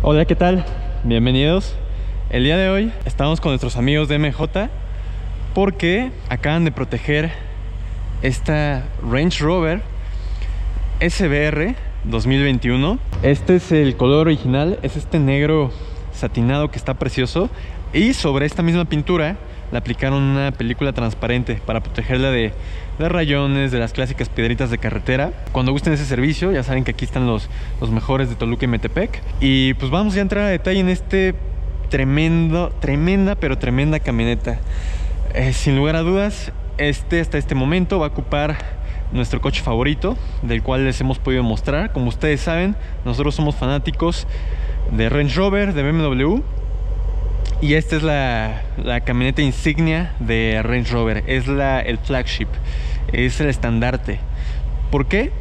Hola, ¿qué tal? Bienvenidos. El día de hoy estamos con nuestros amigos de MJ porque acaban de proteger esta Range Rover SBR 2021. Este es el color original, es este negro satinado que está precioso y sobre esta misma pintura le aplicaron una película transparente para protegerla de, de, rayones, de las clásicas piedritas de carretera. Cuando gusten ese servicio, ya saben que aquí están los, los mejores de Toluca y Metepec. Y pues vamos ya a entrar a detalle en este tremendo, tremenda, pero tremenda camioneta. Eh, sin lugar a dudas, este hasta este momento va a ocupar nuestro coche favorito, del cual les hemos podido mostrar. Como ustedes saben, nosotros somos fanáticos de Range Rover, de BMW y esta es la, la, camioneta insignia de Range Rover. Es la, el flagship. Es el estandarte. ¿Por qué?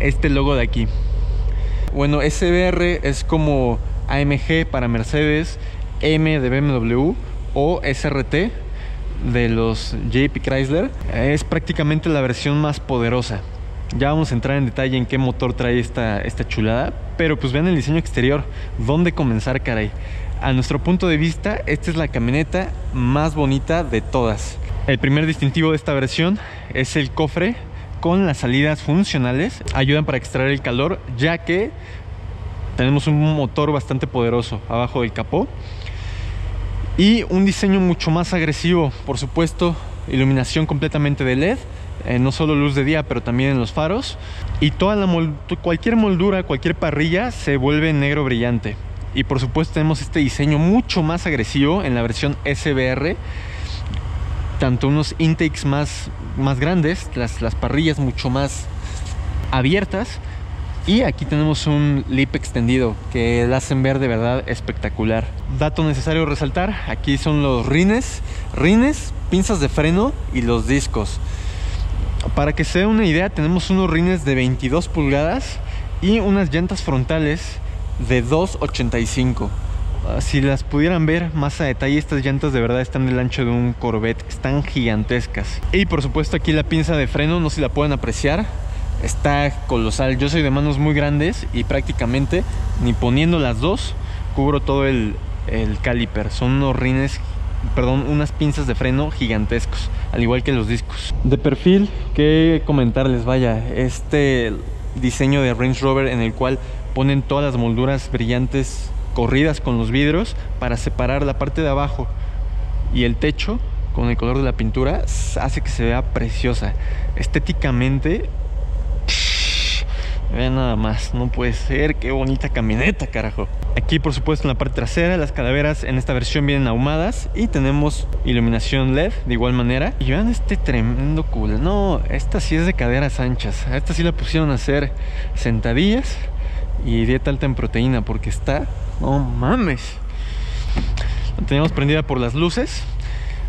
Este logo de aquí. Bueno, SBR es como AMG para Mercedes, M de BMW o SRT de los JP Chrysler. Es prácticamente la versión más poderosa. Ya vamos a entrar en detalle en qué motor trae esta, esta chulada. Pero pues vean el diseño exterior. ¿Dónde comenzar, caray? A nuestro punto de vista, esta es la camioneta más bonita de todas. El primer distintivo de esta versión es el cofre con las salidas funcionales. Ayudan para extraer el calor, ya que tenemos un motor bastante poderoso abajo del capó. Y un diseño mucho más agresivo, por supuesto, iluminación completamente de LED eh, no solo luz de día, pero también en los faros. Y toda la cualquier moldura, cualquier parrilla se vuelve negro brillante. Y por supuesto tenemos este diseño mucho más agresivo en la versión SBR. Tanto unos intakes más, más grandes, las, las parrillas mucho más abiertas. Y aquí tenemos un lip extendido que la hacen ver de verdad espectacular. Dato necesario resaltar, aquí son los rines, rines, pinzas de freno y los discos. Para que se dé una idea, tenemos unos rines de 22 pulgadas y unas llantas frontales de 2.85. Ah, si las pudieran ver más a detalle, estas llantas de verdad están del ancho de un Corvette, están gigantescas. Y por supuesto aquí la pinza de freno, no sé si la pueden apreciar, está colosal. Yo soy de manos muy grandes y prácticamente ni poniendo las dos cubro todo el, caliper. Son unos rines perdón, unas pinzas de freno gigantescos, al igual que los discos. De perfil, ¿qué comentarles? Vaya, este diseño de Range Rover en el cual ponen todas las molduras brillantes corridas con los vidrios para separar la parte de abajo y el techo con el color de la pintura hace que se vea preciosa. Estéticamente Vean nada más, no puede ser, qué bonita camioneta, carajo. Aquí, por supuesto, en la parte trasera, las calaveras en esta versión vienen ahumadas y tenemos iluminación LED de igual manera. Y vean este tremendo cool. No, esta sí es de caderas anchas. A esta sí la pusieron a hacer sentadillas y dieta alta en proteína porque está, no mames. La teníamos prendida por las luces.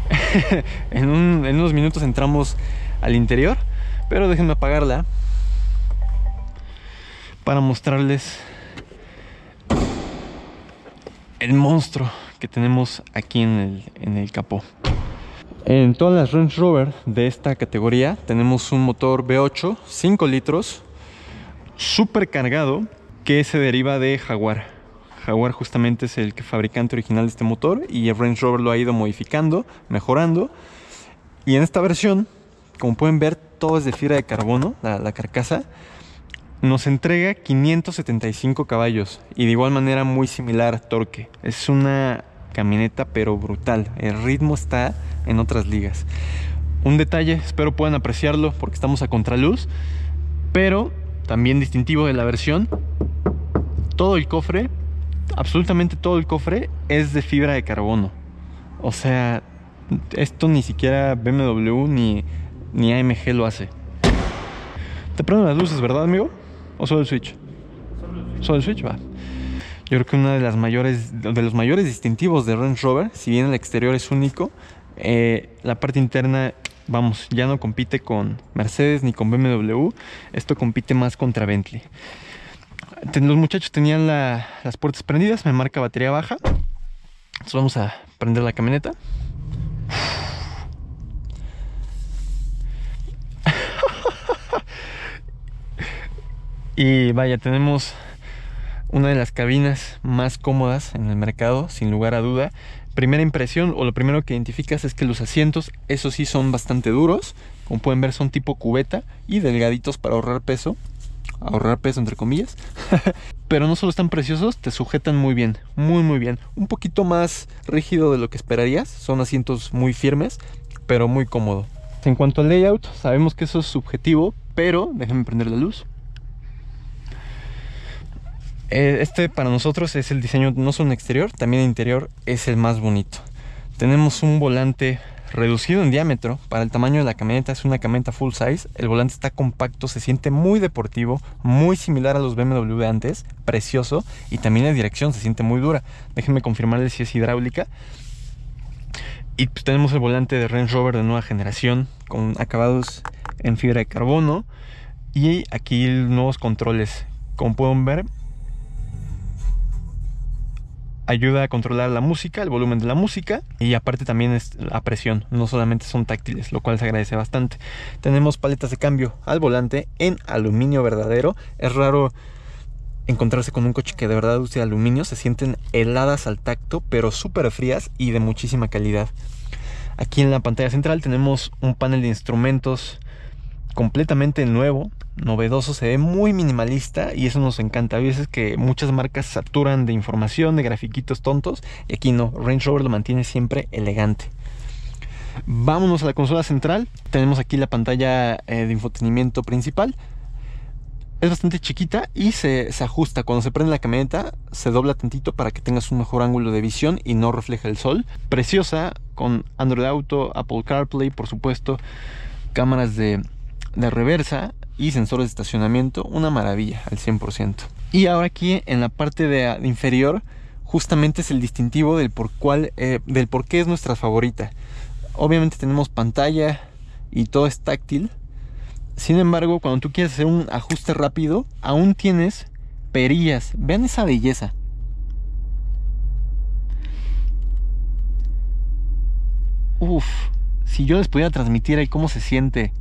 en, en unos minutos entramos al interior, pero déjenme apagarla para mostrarles el monstruo que tenemos aquí en el, en el capó. En todas las Range Rover de esta categoría tenemos un motor V8 5 litros super cargado que se deriva de Jaguar. Jaguar justamente es el fabricante original de este motor y el Range Rover lo ha ido modificando, mejorando. Y en esta versión, como pueden ver, todo es de fibra de carbono, la, la carcasa nos entrega 575 caballos y de igual manera muy similar torque. Es una camioneta pero brutal. El ritmo está en otras ligas. Un detalle, espero puedan apreciarlo porque estamos a contraluz, pero también distintivo de la versión, todo el cofre, absolutamente todo el cofre es de fibra de carbono. O sea, esto ni siquiera BMW ni, ni AMG lo hace. Te prendo las luces, ¿verdad, amigo? ¿O solo el Switch? Solo el Switch, va. Yo creo que uno de, las mayores, de los mayores distintivos de Range Rover, si bien el exterior es único, eh, la parte interna, vamos, ya no compite con Mercedes ni con BMW, esto compite más contra Bentley. Los muchachos tenían las puertas prendidas, me marca batería baja. Entonces vamos a prender la camioneta. Y vaya, tenemos una de las cabinas más cómodas en el mercado, sin lugar a duda. Primera impresión o lo primero que identificas es que los asientos, esos sí son bastante duros. Como pueden ver son tipo cubeta y delgaditos para ahorrar peso. Ahorrar peso entre comillas. Pero no solo están preciosos, te sujetan muy bien, muy muy bien. Un poquito más rígido de lo que esperarías. Son asientos muy firmes, pero muy cómodo. En cuanto al layout, sabemos que eso es subjetivo, pero déjenme prender la luz. Eh, este para nosotros es el diseño no solo exterior, también interior es el más bonito. Tenemos un volante reducido en diámetro para el tamaño de la camioneta, es una camioneta full size, el volante está compacto, se siente muy deportivo, muy similar a los BMW de antes, precioso y también la dirección se siente muy dura. Déjenme confirmarles si es hidráulica. Y pues tenemos el volante de Range Rover de nueva generación con acabados en fibra de carbono y aquí nuevos controles. Como pueden ver, ayuda a controlar la música, el volumen de la música y aparte también es a presión, no solamente son táctiles, lo cual se agradece bastante. Tenemos paletas de cambio al volante en aluminio verdadero. Es raro encontrarse con un coche que de verdad use aluminio, se sienten heladas al tacto, pero súper frías y de muchísima calidad. Aquí en la pantalla central tenemos un panel de instrumentos completamente nuevo, novedoso, se ve muy minimalista y eso nos encanta. Hay veces que muchas marcas saturan de información, de grafiquitos tontos y aquí no, Range Rover lo mantiene siempre elegante. Vámonos a la consola central. Tenemos aquí la pantalla eh, de infotenimiento principal. Es bastante chiquita y se, se, ajusta. Cuando se prende la camioneta, se dobla tantito para que tengas un mejor ángulo de visión y no refleje el sol. Preciosa, con Android Auto, Apple CarPlay, por supuesto, cámaras de, de reversa y sensores de estacionamiento, una maravilla al 100%. Y ahora aquí en la parte de, inferior justamente es el distintivo del por, cual, eh, del por qué es nuestra favorita. Obviamente tenemos pantalla y todo es táctil. Sin embargo, cuando tú quieres hacer un ajuste rápido, aún tienes perillas. Vean esa belleza. Uf, si yo les pudiera transmitir ahí cómo se siente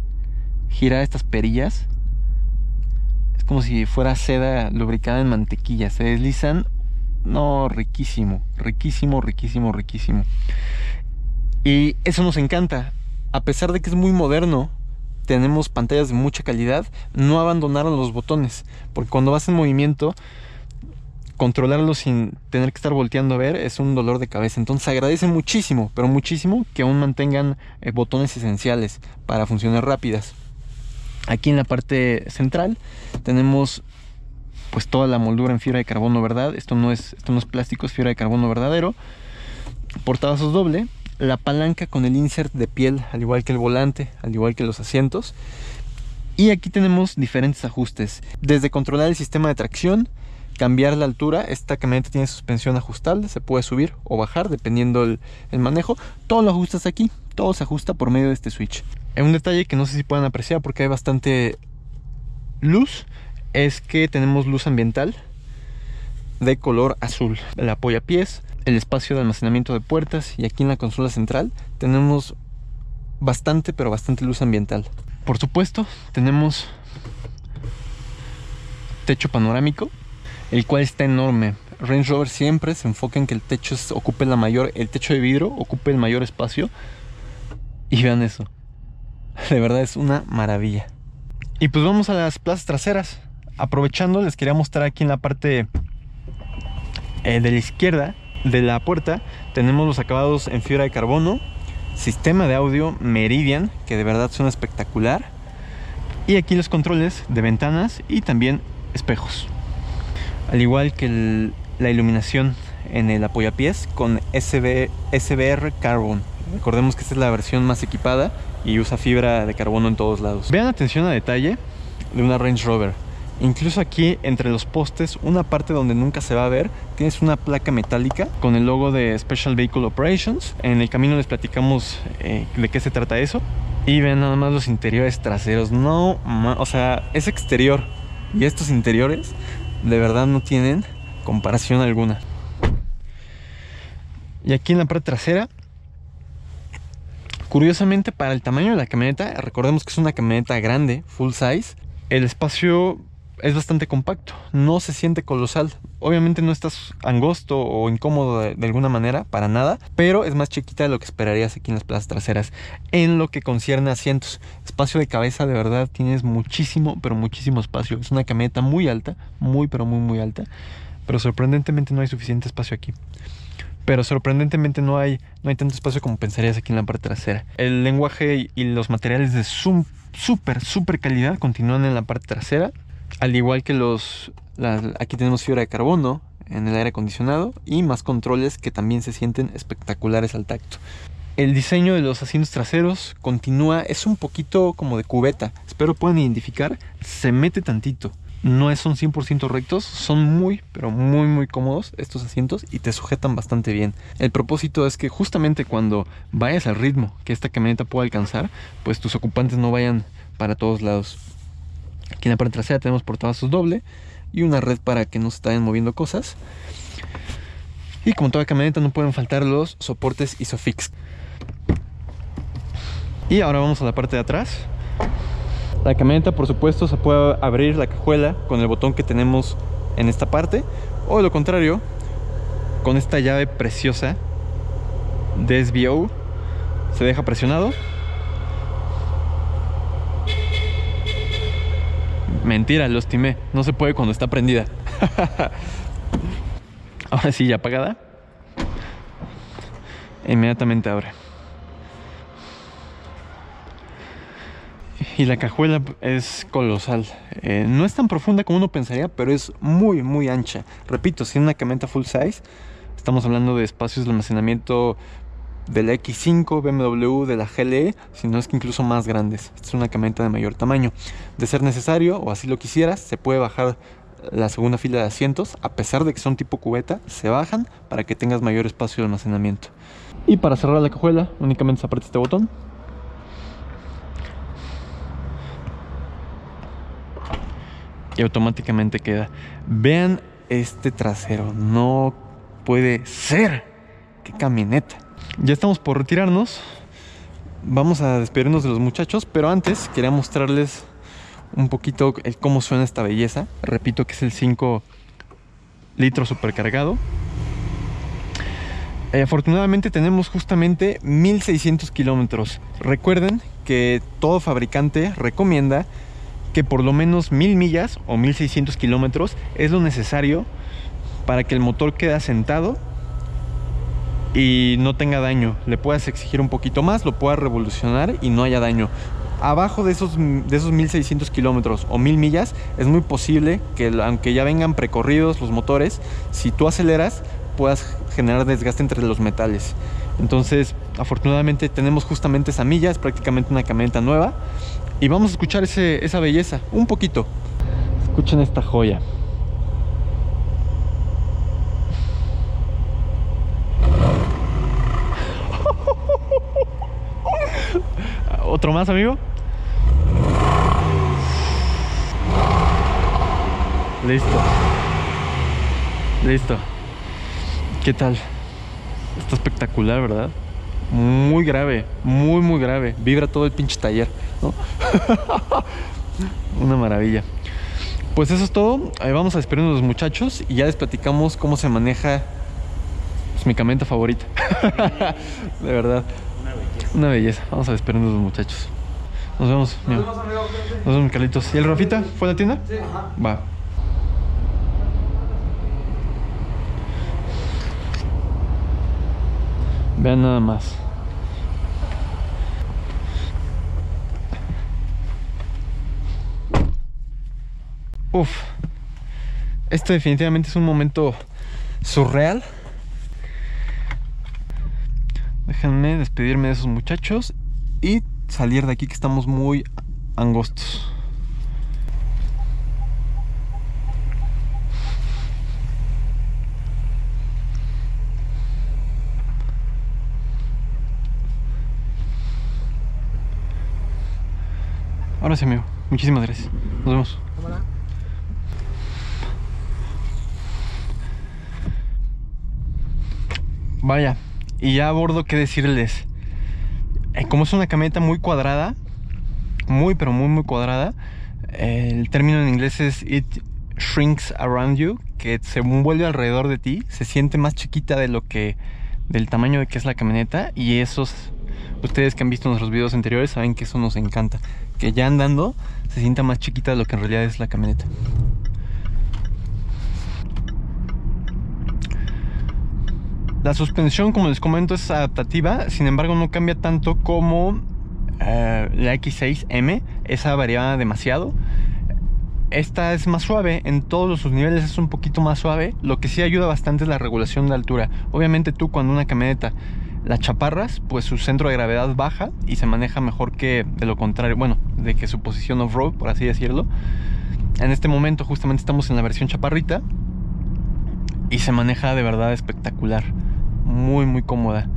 girar estas perillas. Es como si fuera seda lubricada en mantequilla. Se deslizan. No, riquísimo, riquísimo, riquísimo, riquísimo. Y eso nos encanta. A pesar de que es muy moderno, tenemos pantallas de mucha calidad, no abandonaron los botones. Porque cuando vas en movimiento, controlarlo sin tener que estar volteando a ver es un dolor de cabeza. Entonces agradece muchísimo, pero muchísimo que aún mantengan eh, botones esenciales para funcionar rápidas. Aquí en la parte central tenemos pues toda la moldura en fibra de carbono, ¿verdad? Esto no es, esto no es plástico, es fibra de carbono verdadero. Portavasos doble, la palanca con el insert de piel, al igual que el volante, al igual que los asientos. Y aquí tenemos diferentes ajustes, desde controlar el sistema de tracción, cambiar la altura, esta camioneta tiene suspensión ajustable, se puede subir o bajar dependiendo el, el manejo, todo lo ajustas aquí, todo se ajusta por medio de este switch. Un detalle que no sé si puedan apreciar porque hay bastante luz es que tenemos luz ambiental de color azul. El apoyapiés, el espacio de almacenamiento de puertas y aquí en la consola central tenemos bastante pero bastante luz ambiental. Por supuesto, tenemos techo panorámico, el cual está enorme. Range Rover siempre se enfoca en que el techo ocupe la mayor, el techo de vidrio ocupe el mayor espacio. Y vean eso. De verdad es una maravilla. Y pues vamos a las plazas traseras. Aprovechando, les quería mostrar aquí en la parte eh, de la izquierda de la puerta. Tenemos los acabados en fibra de carbono. Sistema de audio Meridian, que de verdad suena espectacular. Y aquí los controles de ventanas y también espejos. Al igual que la iluminación en el apoyapiés con SB, SBR Carbon. Recordemos que esta es la versión más equipada y usa fibra de carbono en todos lados. Vean atención a detalle de una Range Rover. Incluso aquí entre los postes, una parte donde nunca se va a ver, tienes una placa metálica con el logo de Special Vehicle Operations. En el camino les platicamos eh, de qué se trata eso. Y vean nada más los interiores traseros. No, o sea, es exterior. Y estos interiores de verdad no tienen comparación alguna. Y aquí en la parte trasera Curiosamente, para el tamaño de la camioneta, recordemos que es una camioneta grande, full size, el espacio es bastante compacto, no se siente colosal. Obviamente no estás angosto o incómodo de, alguna manera, para nada, pero es más chiquita de lo que esperarías aquí en las plazas traseras. En lo que concierne a asientos, espacio de cabeza, de verdad tienes muchísimo, pero muchísimo espacio. Es una camioneta muy alta, muy, pero muy, muy alta, pero sorprendentemente no hay suficiente espacio aquí pero sorprendentemente no hay, no hay tanto espacio como pensarías aquí en la parte trasera. El lenguaje y los materiales de súper, súper calidad continúan en la parte trasera, al igual que los... aquí tenemos fibra de carbono en el aire acondicionado y más controles que también se sienten espectaculares al tacto. El diseño de los asientos traseros continúa, es un poquito como de cubeta, espero puedan identificar, se mete tantito no son 100% rectos, son muy, pero muy, muy cómodos estos asientos y te sujetan bastante bien. El propósito es que justamente cuando vayas al ritmo que esta camioneta pueda alcanzar, pues tus ocupantes no vayan para todos lados. Aquí en la parte trasera tenemos portavasos doble y una red para que no se estén moviendo cosas. Y como toda camioneta no pueden faltar los soportes ISOFIX. Y ahora vamos a la parte de atrás. La camioneta por supuesto se puede abrir la cajuela con el botón que tenemos en esta parte o de lo contrario con esta llave preciosa de se deja presionado Mentira, lo estimé. No se puede cuando está prendida. Ahora sí, ya apagada. Inmediatamente abre. Y la cajuela es colosal. Eh, no es tan profunda como uno pensaría, pero es muy, muy ancha. Repito, si es una camioneta full size, estamos hablando de espacios de almacenamiento de la X5, BMW, de la GLE, sino es que incluso más grandes. Esta es una camioneta de mayor tamaño. De ser necesario, o así lo quisieras, se puede bajar la segunda fila de asientos, a pesar de que son tipo cubeta, se bajan para que tengas mayor espacio de almacenamiento. Y para cerrar la cajuela, únicamente se aprieta este botón y automáticamente queda. Vean este trasero, no puede ser. ¡Qué camioneta! Ya estamos por retirarnos. Vamos a despedirnos de los muchachos, pero antes quería mostrarles un poquito cómo suena esta belleza. Repito que es el 5 litros supercargado. Eh, afortunadamente tenemos justamente 1600 kilómetros. Recuerden que todo fabricante recomienda que por lo menos mil millas o 1600 kilómetros es lo necesario para que el motor quede asentado y no tenga daño. Le puedas exigir un poquito más, lo puedas revolucionar y no haya daño. Abajo de esos, de esos 1600 kilómetros o 1000 millas es muy posible que aunque ya vengan precorridos los motores, si tú aceleras puedas generar desgaste entre los metales. Entonces, afortunadamente tenemos justamente esa milla, es prácticamente una camioneta nueva y vamos a escuchar ese, esa belleza, un poquito. Escuchen esta joya. ¿Otro más, amigo? Listo. Listo. ¿Qué tal? Está espectacular, ¿verdad? Muy grave, muy, muy grave. Vibra todo el pinche taller. Una maravilla. Pues eso es todo. Vamos a despedirnos los muchachos y ya les platicamos cómo se maneja pues, mi camioneta favorita. de verdad. Una belleza. Una belleza. Vamos a despedirnos los muchachos. Nos vemos. Nos vemos, Nos vemos, Carlitos. ¿Y el Rafita? ¿Fue a la tienda? Sí. Va. Vean nada más. Uf. Esto definitivamente es un momento surreal. Déjenme despedirme de esos muchachos y salir de aquí que estamos muy angostos. Ahora sí, amigo. Muchísimas gracias. Nos vemos. Vaya, y ya a bordo, ¿qué decirles? Eh, como es una camioneta muy cuadrada, muy pero muy muy cuadrada, el término en inglés es it shrinks around you, que se envuelve alrededor de ti, se siente más chiquita de lo que del tamaño de que es la camioneta y esos ustedes que han visto nuestros videos anteriores saben que eso nos encanta, que ya andando se sienta más chiquita de lo que en realidad es la camioneta. La suspensión, como les comento, es adaptativa, sin embargo no cambia tanto como eh, la X6M, esa variaba demasiado. Esta es más suave, en todos sus niveles es un poquito más suave, lo que sí ayuda bastante es la regulación de altura. Obviamente tú cuando una camioneta la chaparras, pues su centro de gravedad baja y se maneja mejor que de lo contrario, bueno, de que su posición off-road, por así decirlo. En este momento justamente estamos en la versión chaparrita y se maneja de verdad espectacular muy muy cómoda.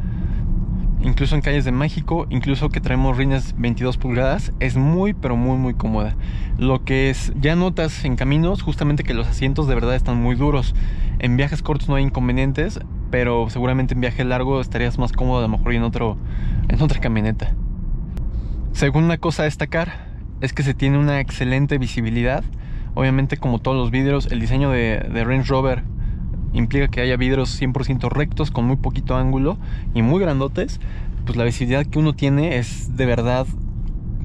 Incluso en calles de México, incluso que traemos rines 22 pulgadas, es muy pero muy muy cómoda. Lo que es, ya notas en caminos justamente que los asientos de verdad están muy duros. En viajes cortos no hay inconvenientes, pero seguramente en viaje largo estarías más cómodo a lo mejor en, otro, en otra camioneta. Segunda cosa a destacar es que se tiene una excelente visibilidad. Obviamente como todos los vidrios, el diseño de, de Range Rover implica que haya vidrios 100% rectos con muy poquito ángulo y muy grandotes, pues la visibilidad que uno tiene es de verdad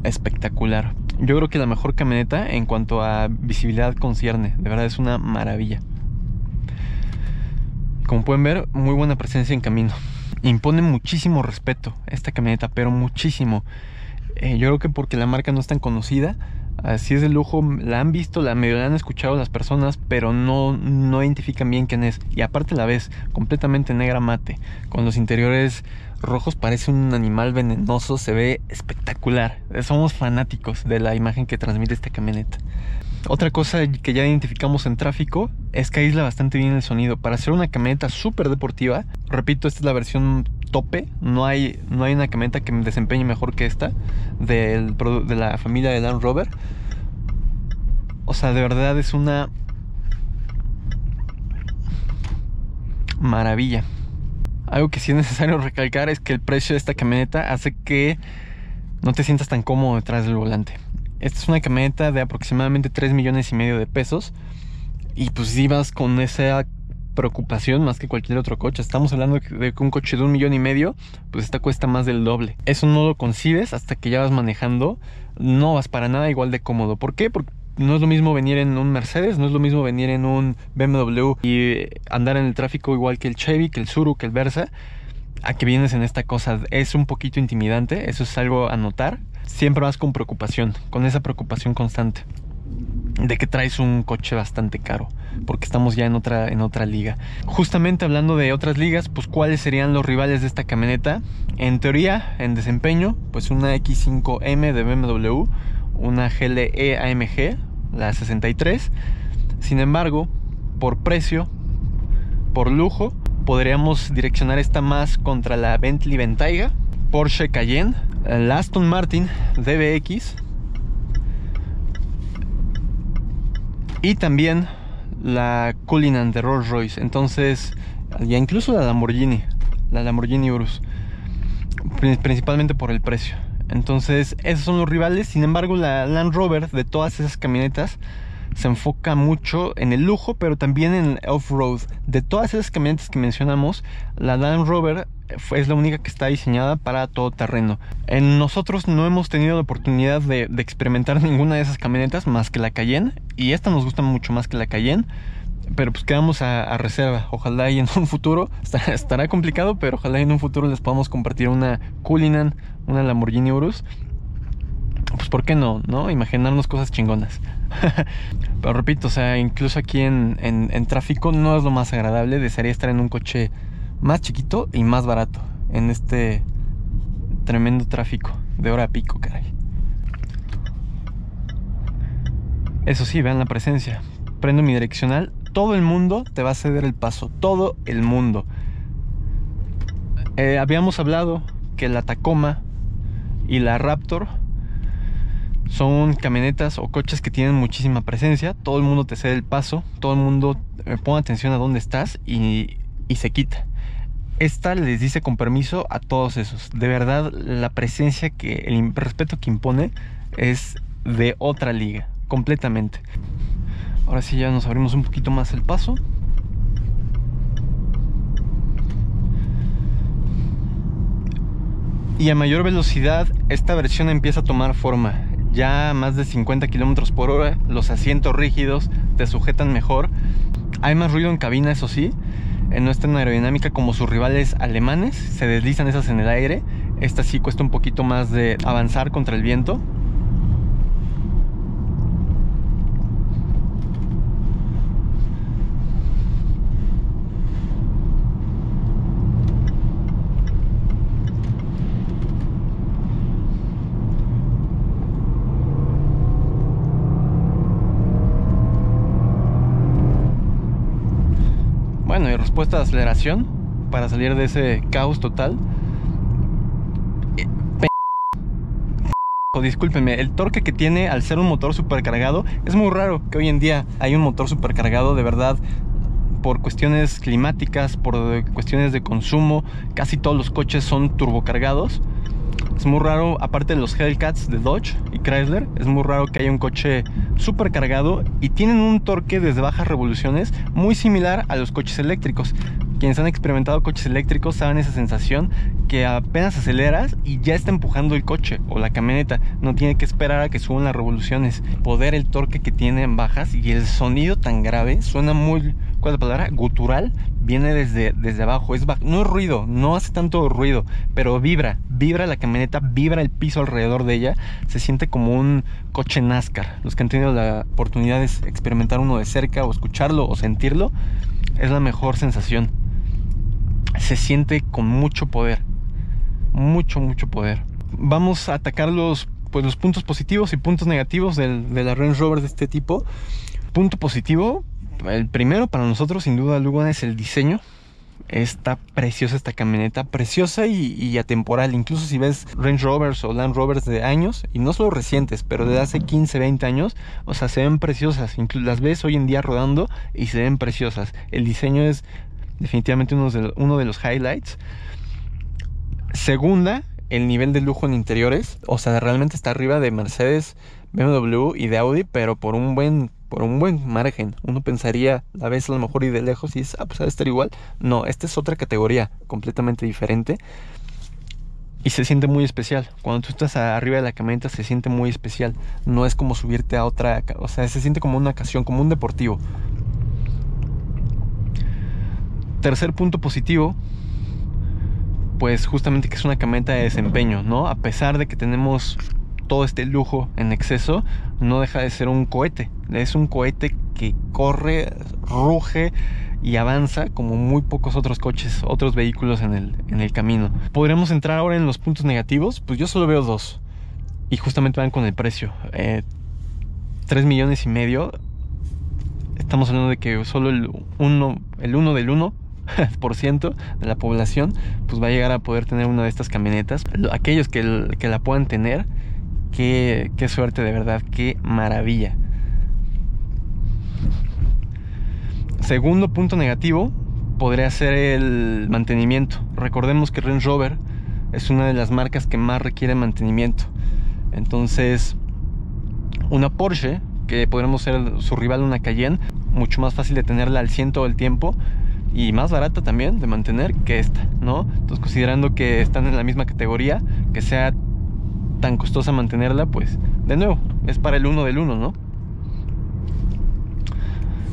espectacular. Yo creo que la mejor camioneta en cuanto a visibilidad concierne, de verdad es una maravilla. Como pueden ver, muy buena presencia en camino. Impone muchísimo respeto esta camioneta, pero muchísimo. Eh, yo creo que porque la marca no es tan conocida, Así es de lujo, la han visto, la medio la han escuchado las personas, pero no, no identifican bien quién es. Y aparte la ves completamente negra mate, con los interiores rojos, parece un animal venenoso, se ve espectacular. Somos fanáticos de la imagen que transmite esta camioneta. Otra cosa que ya identificamos en tráfico es que aísla bastante bien el sonido. Para ser una camioneta súper deportiva, repito, esta es la versión tope. No hay, no hay una camioneta que me desempeñe mejor que esta del, de la familia de Land Rover. O sea, de verdad es una maravilla. Algo que sí es necesario recalcar es que el precio de esta camioneta hace que no te sientas tan cómodo detrás del volante. Esta es una camioneta de aproximadamente 3 millones y medio de pesos. Y pues si vas con esa preocupación más que cualquier otro coche. Estamos hablando de que un coche de un millón y medio, pues esta cuesta más del doble. Eso no lo concibes hasta que ya vas manejando. No vas para nada igual de cómodo. ¿Por qué? Porque no es lo mismo venir en un Mercedes, no es lo mismo venir en un BMW y andar en el tráfico igual que el Chevy, que el Suru, que el Versa, a que vienes en esta cosa. Es un poquito intimidante, eso es algo a notar siempre vas con preocupación, con esa preocupación constante de que traes un coche bastante caro, porque estamos ya en otra, en otra liga. Justamente hablando de otras ligas, pues cuáles serían los rivales de esta camioneta. En teoría, en desempeño, pues una X5M de BMW, una GLE AMG, la 63. Sin embargo, por precio, por lujo, podríamos direccionar esta más contra la Bentley Bentayga, Porsche Cayenne, el Aston Martin DBX y también la Cullinan de Rolls Royce. Entonces, ya incluso la Lamborghini, la Lamborghini Urus, principalmente por el precio. Entonces, esos son los rivales. Sin embargo, la Land Rover de todas esas camionetas se enfoca mucho en el lujo, pero también en el off-road. De todas esas camionetas que mencionamos, la Land Rover es la única que está diseñada para todo terreno. En nosotros no hemos tenido la oportunidad de, experimentar ninguna de esas camionetas más que la Cayenne y esta nos gusta mucho más que la Cayenne. Pero pues quedamos a, reserva. Ojalá y en un futuro, estará, complicado, pero ojalá y en un futuro les podamos compartir una Cullinan, una Lamborghini Urus. Pues por qué no, ¿no? Imaginarnos cosas chingonas. pero repito, o sea, incluso aquí en, en tráfico no es lo más agradable. Desearía estar en un coche más chiquito y más barato en este tremendo tráfico de hora a pico, caray. Eso sí, vean la presencia. Prendo mi direccional, todo el mundo te va a ceder el paso, todo el mundo. Eh, habíamos hablado que la Tacoma y la Raptor son camionetas o coches que tienen muchísima presencia. Todo el mundo te cede el paso, todo el mundo eh, pone atención a dónde estás y, y se quita esta les dice con permiso a todos esos. De verdad, la presencia que, el respeto que impone es de otra liga, completamente. Ahora sí ya nos abrimos un poquito más el paso. Y a mayor velocidad esta versión empieza a tomar forma. Ya más de 50 km por hora, los asientos rígidos te sujetan mejor. Hay más ruido en cabina, eso sí. No es tan aerodinámica como sus rivales alemanes. Se deslizan esas en el aire. Esta sí cuesta un poquito más de avanzar contra el viento. Bueno, y respuesta de aceleración para salir de ese caos total. Eh, discúlpenme, el torque que tiene al ser un motor supercargado es muy raro que hoy en día hay un motor supercargado de verdad por cuestiones climáticas, por cuestiones de consumo, casi todos los coches son turbocargados. Es muy raro, aparte de los Hellcats de Dodge y Chrysler, es muy raro que haya un coche supercargado y tienen un torque desde bajas revoluciones muy similar a los coches eléctricos. Quienes han experimentado coches eléctricos saben esa sensación que apenas aceleras y ya está empujando el coche o la camioneta. No tiene que esperar a que suban las revoluciones. Poder el torque que tiene en bajas y el sonido tan grave suena muy, ¿cuál es la palabra? Gutural. Viene desde, desde abajo. Es no es ruido, no hace tanto ruido, pero vibra. Vibra la camioneta, vibra el piso alrededor de ella. Se siente como un coche NASCAR. Los que han tenido la oportunidad de experimentar uno de cerca o escucharlo o sentirlo, es la mejor sensación. Se siente con mucho poder mucho, mucho poder. Vamos a atacar los, pues, los puntos positivos y puntos negativos del, de la Range Rover de este tipo. Punto positivo, el primero para nosotros sin duda alguna es el diseño. Está preciosa esta camioneta, preciosa y, atemporal. Incluso si ves Range Rovers o Land Rovers de años, y no solo recientes, pero de hace 15, 20 años, o sea, se ven preciosas. Las ves hoy en día rodando y se ven preciosas. El diseño es definitivamente uno de, uno de los highlights. Segunda, el nivel de lujo en interiores. O sea, realmente está arriba de Mercedes, BMW y de Audi, pero por un buen, por un buen margen. Uno pensaría, la vez a lo mejor y de lejos, y es, ah, pues estar igual. No, esta es otra categoría completamente diferente. Y se siente muy especial. Cuando tú estás arriba de la camioneta se siente muy especial. No es como subirte a otra, o sea, se siente como una ocasión, como un deportivo. Tercer punto positivo pues justamente que es una camioneta de desempeño, ¿no? A pesar de que tenemos todo este lujo en exceso, no deja de ser un cohete. Es un cohete que corre, ruge y avanza como muy pocos otros coches, otros vehículos en el, en el camino. ¿Podríamos entrar ahora en los puntos negativos? Pues yo solo veo dos. Y justamente van con el precio. Eh, 3 millones y medio. Estamos hablando de que solo el uno, el uno del uno por ciento de la población pues va a llegar a poder tener una de estas camionetas. Aquellos que, que la puedan tener, qué, qué suerte de verdad, qué maravilla. Segundo punto negativo podría ser el mantenimiento. Recordemos que Range Rover es una de las marcas que más requiere mantenimiento. Entonces, una Porsche, que podremos ser su rival una Cayenne, mucho más fácil de tenerla al 100 todo el tiempo, y más barata también de mantener que esta, ¿no? Entonces considerando que están en la misma categoría, que sea tan costosa mantenerla, pues de nuevo, es para el uno del uno, ¿no?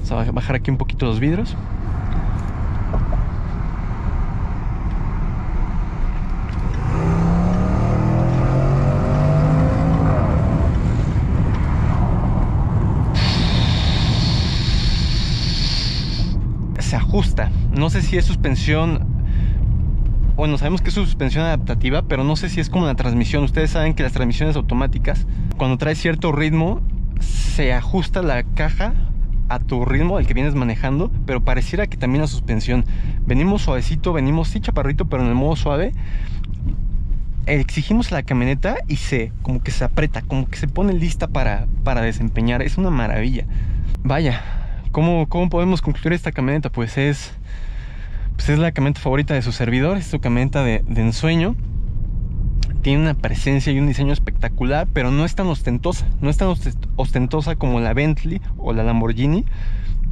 Vamos a bajar aquí un poquito los vidrios. No sé si es suspensión. Bueno, sabemos que es suspensión adaptativa, pero no sé si es como la transmisión. Ustedes saben que las transmisiones automáticas, cuando trae cierto ritmo, se ajusta la caja a tu ritmo, al que vienes manejando, pero pareciera que también la suspensión. Venimos suavecito, venimos sí chaparrito, pero en el modo suave. Exigimos la camioneta y se, como que se aprieta, como que se pone lista para, para desempeñar. Es una maravilla. Vaya, ¿Cómo, podemos concluir esta camioneta? Pues es, pues es la camioneta favorita de su servidor, es su camioneta de, ensueño. tiene una presencia y un diseño espectacular, pero no es tan ostentosa. No es tan ostentosa como la Bentley o la Lamborghini,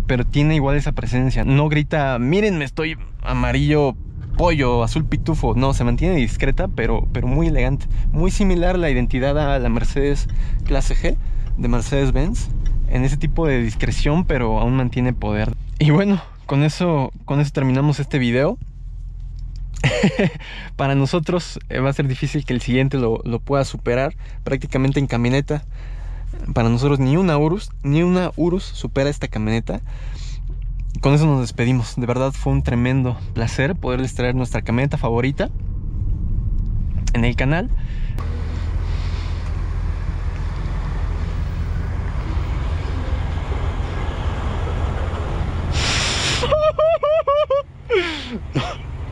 pero tiene igual esa presencia. No grita, miren, me estoy amarillo pollo, azul pitufo. No, se mantiene discreta, pero, pero muy elegante. Muy similar la identidad a la Mercedes clase G de Mercedes-Benz. En ese tipo de discreción, pero aún mantiene poder. Y bueno, con eso, con eso terminamos este video. Para nosotros eh, va a ser difícil que el siguiente lo, lo, pueda superar prácticamente en camioneta. Para nosotros ni una Urus, ni una Urus supera esta camioneta. Con eso nos despedimos. De verdad fue un tremendo placer poderles traer nuestra camioneta favorita en el canal.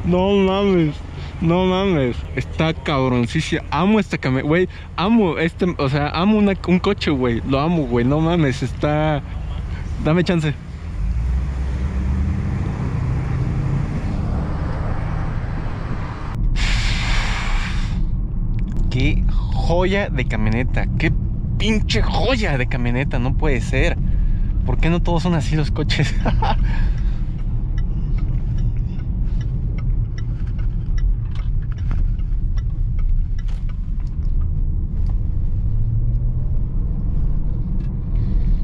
No mames. No mames. Está cabroncísima. Amo esta camioneta, güey. Amo este, o sea, amo un coche, güey. Lo amo, güey. No mames. Está... Dame chance. Qué joya de camioneta. Qué pinche joya de camioneta. No puede ser. ¿Por qué no todos son así los coches?